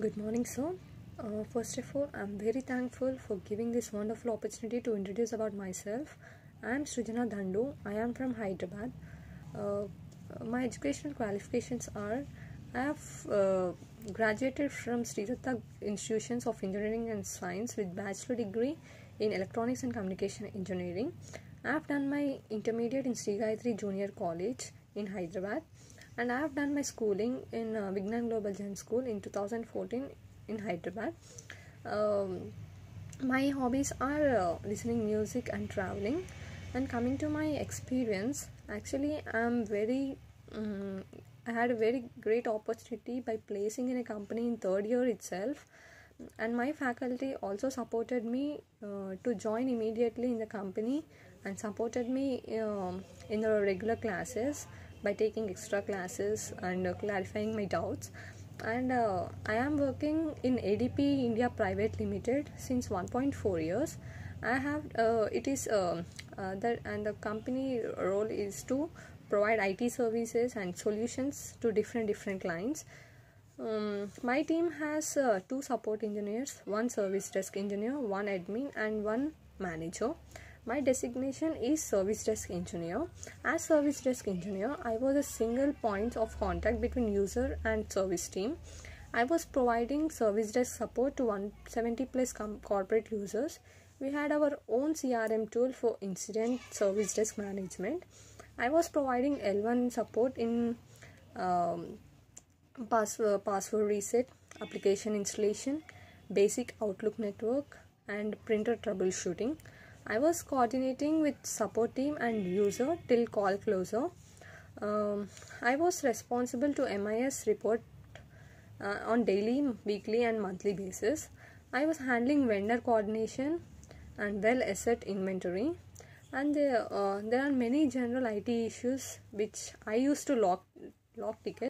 Good morning, sir. Uh, first of all, I'm very thankful for giving this wonderful opportunity to introduce about myself. I'm Srijana Dandu. I am from Hyderabad. Uh, my educational qualifications are I have uh, graduated from Sri Datta Institutions of Engineering and Science with bachelor degree in Electronics and Communication Engineering. I have done my intermediate in Sri Gayatri Junior College in Hyderabad and I have done my schooling in uh, Vignan Global Gen School in 2014 in Hyderabad. Um, my hobbies are uh, listening music and traveling. And coming to my experience actually i'm very um, i had a very great opportunity by placing in a company in third year itself. And my faculty also supported me uh, to join immediately in the company and supported me um, in the regular classes by taking extra classes and uh, clarifying my doubts. And uh, i am working in adp india private limited since 1.4 years. I have uh, it is uh, uh, that and the company role is to provide it services and solutions to different different clients. Um, my team has uh, two support engineers one service desk engineer one admin and one manager my designation is service desk engineer. As service desk engineer i was a single point of contact between user and service team. I was providing service desk support to 170 plus corporate users. We had our own crm tool for incident service desk management. I was providing l1 support in um, password, password reset application installation basic outlook network and printer troubleshooting I was coordinating with support team and user till call closure. Um, I was responsible to MIS report uh, on daily, weekly, and monthly basis. I was handling vendor coordination and well asset inventory. And there, uh, there are many general IT issues which I used to log log tickets.